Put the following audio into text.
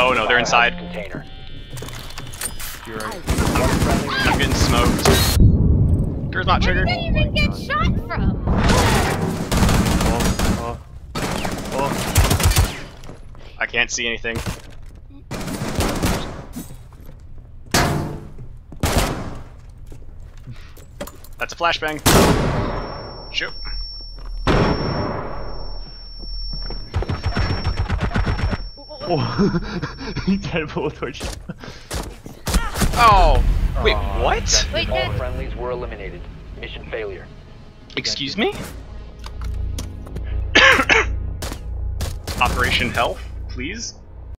Oh no, they're inside. Container. You're right. I'm getting smoked. Door's not Where triggered. did I even get shot from? Oh, oh, oh. I can't see anything. That's a flashbang. Shoot. Oh. he dead bullet torch. Oh! Wait, Aw, what? Wait, All Jet. Uh, friendlies were eliminated. Mission failure. Excuse me? Operation Health, please?